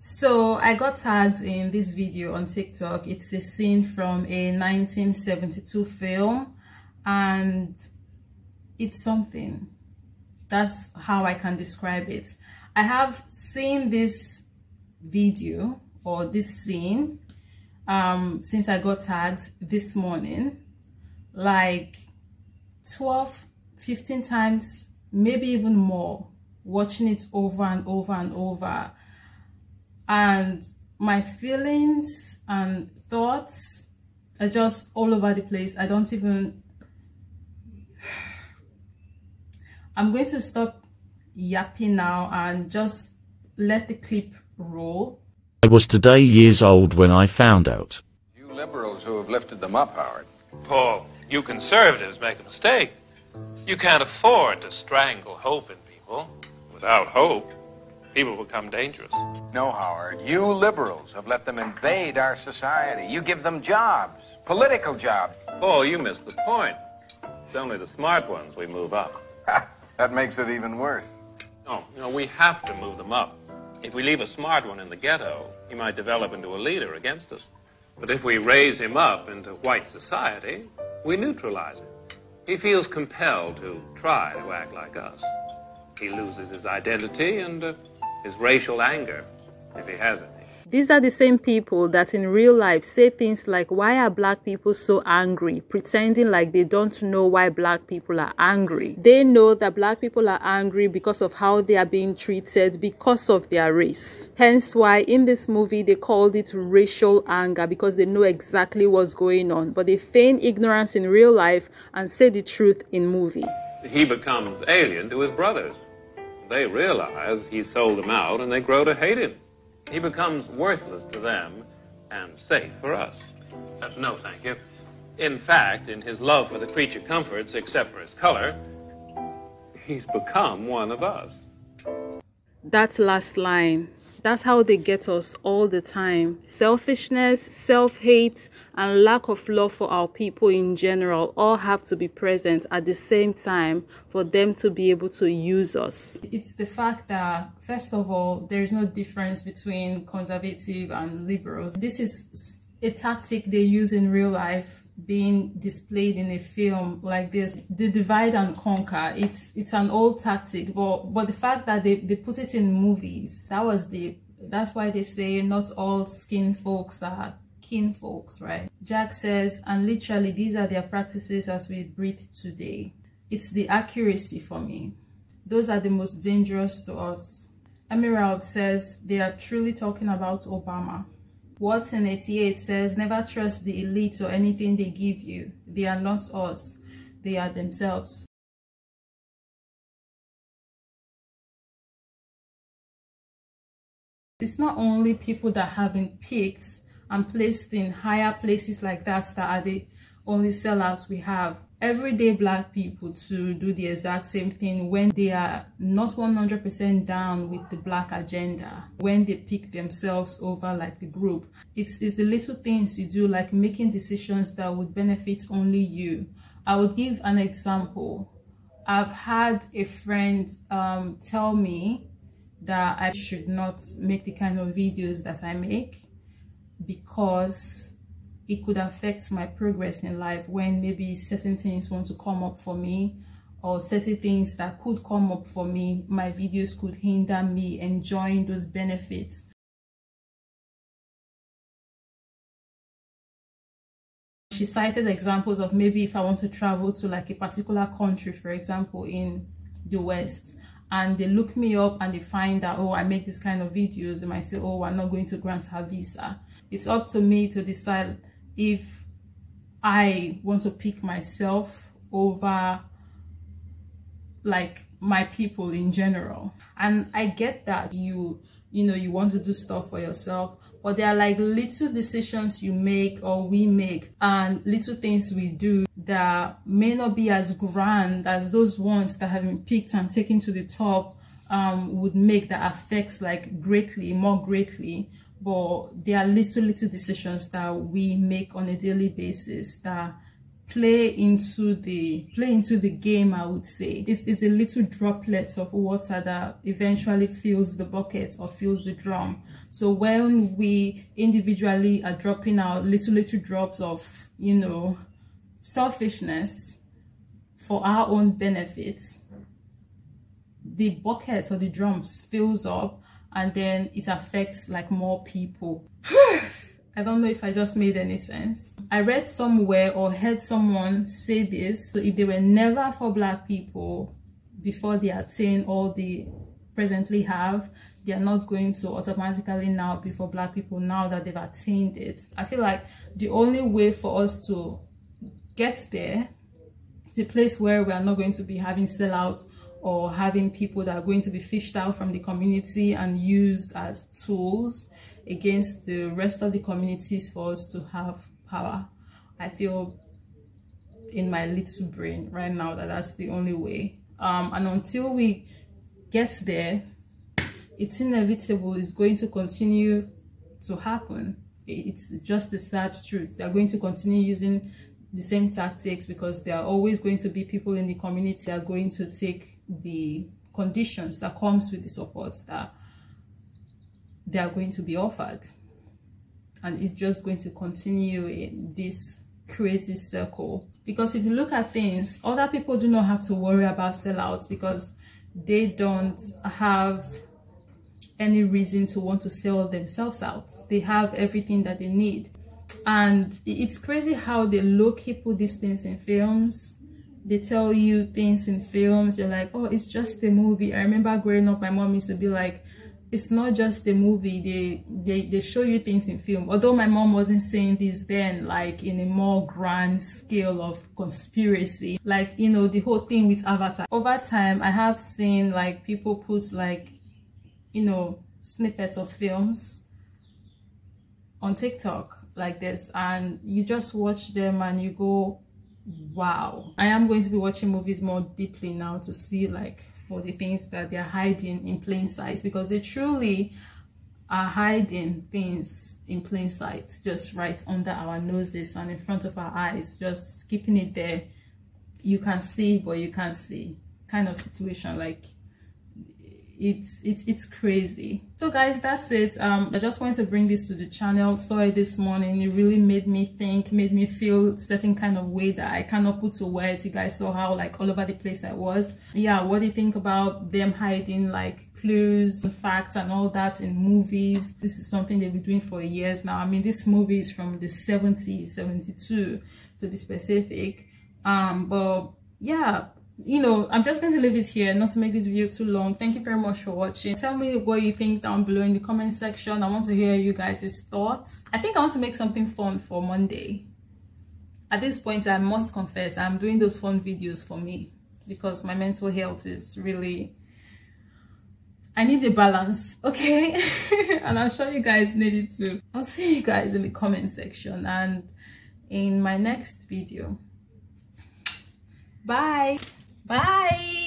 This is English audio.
So I got tagged in this video on TikTok. It's a scene from a 1972 film and it's something. That's how I can describe it. I have seen this video or this scene um, since I got tagged this morning like 12, 15 times, maybe even more, watching it over and over and over and my feelings and thoughts are just all over the place. I don't even. I'm going to stop yapping now and just let the clip roll. I was today years old when I found out. You liberals who have lifted them up, Howard. Paul, you conservatives make a mistake. You can't afford to strangle hope in people. Without hope, people become dangerous. No, Howard. You liberals have let them invade our society. You give them jobs, political jobs. Paul, you missed the point. It's only the smart ones we move up. that makes it even worse. No, you know, we have to move them up. If we leave a smart one in the ghetto, he might develop into a leader against us. But if we raise him up into white society, we neutralize him. He feels compelled to try to act like us. He loses his identity and uh, his racial anger, if he has any. These are the same people that in real life say things like, why are black people so angry? Pretending like they don't know why black people are angry. They know that black people are angry because of how they are being treated because of their race. Hence why in this movie they called it racial anger because they know exactly what's going on. But they feign ignorance in real life and say the truth in movie. He becomes alien to his brothers. They realize he sold them out and they grow to hate him. He becomes worthless to them and safe for us. Uh, no, thank you. In fact, in his love for the creature comforts, except for his color, he's become one of us. That last line that's how they get us all the time. Selfishness, self-hate, and lack of love for our people in general all have to be present at the same time for them to be able to use us. It's the fact that, first of all, there is no difference between conservative and liberals. This is a tactic they use in real life being displayed in a film like this the divide and conquer it's it's an old tactic but but the fact that they, they put it in movies that was the that's why they say not all skin folks are kin folks right? Jack says and literally these are their practices as we breathe today. It's the accuracy for me. Those are the most dangerous to us. Emerald says they are truly talking about obama Watson 88 says, Never trust the elite or anything they give you. They are not us, they are themselves. It's not only people that have been picked and placed in higher places like that that are the only sellouts we have everyday black people to do the exact same thing when they are not 100% down with the black agenda when they pick themselves over like the group. It's, it's the little things you do like making decisions that would benefit only you. I would give an example. I've had a friend um, tell me that i should not make the kind of videos that i make because it could affect my progress in life when maybe certain things want to come up for me or certain things that could come up for me my videos could hinder me enjoying those benefits. She cited examples of maybe if i want to travel to like a particular country for example in the west and they look me up and they find that oh i make this kind of videos they might say oh i'm not going to grant her visa. It's up to me to decide if I want to pick myself over like my people in general. And I get that you, you know, you want to do stuff for yourself, but there are like little decisions you make or we make and little things we do that may not be as grand as those ones that have been picked and taken to the top um, would make that affects like greatly, more greatly but there are little little decisions that we make on a daily basis that play into the play into the game i would say. It's, it's the little droplets of water that eventually fills the bucket or fills the drum. So when we individually are dropping out little little drops of you know selfishness for our own benefit the bucket or the drums fills up and then it affects like more people I don't know if I just made any sense. I read somewhere or heard someone say this. So if they were never for black people before they attain all they presently have, they are not going to automatically now be for black people now that they've attained it. I feel like the only way for us to get there, the place where we are not going to be having sellouts or having people that are going to be fished out from the community and used as tools against the rest of the communities for us to have power. I feel in my little brain right now that that's the only way. Um, and until we get there, it's inevitable. It's going to continue to happen. It's just the sad truth. They're going to continue using the same tactics because there are always going to be people in the community that are going to take the conditions that comes with the support that they are going to be offered. And it's just going to continue in this crazy circle. Because if you look at things other people do not have to worry about sellouts because they don't have any reason to want to sell themselves out. They have everything that they need. And it's crazy how they low-key put these things in films they tell you things in films you're like oh it's just a movie. I remember growing up my mom used to be like it's not just a movie they they they show you things in film. Although my mom wasn't saying this then like in a more grand scale of conspiracy like you know the whole thing with avatar. Over time i have seen like people put like you know snippets of films on tiktok like this and you just watch them and you go wow. I am going to be watching movies more deeply now to see like for the things that they're hiding in plain sight because they truly are hiding things in plain sight just right under our noses and in front of our eyes just keeping it there. You can see but you can't see. Kind of situation like it's it's it's crazy. So guys that's it. Um i just wanted to bring this to the channel. Saw it this morning. It really made me think made me feel certain kind of way that i cannot put to words. You guys saw how like all over the place i was. Yeah what do you think about them hiding like clues facts and all that in movies? This is something they've been doing for years now. I mean this movie is from the 70s 72 to be specific. Um but yeah you know i'm just going to leave it here not to make this video too long. Thank you very much for watching. Tell me what you think down below in the comment section. I want to hear you guys' thoughts. I think i want to make something fun for monday. At this point i must confess i'm doing those fun videos for me because my mental health is really i need a balance okay? And i'm sure you guys need it too. I'll see you guys in the comment section and in my next video. Bye Bye.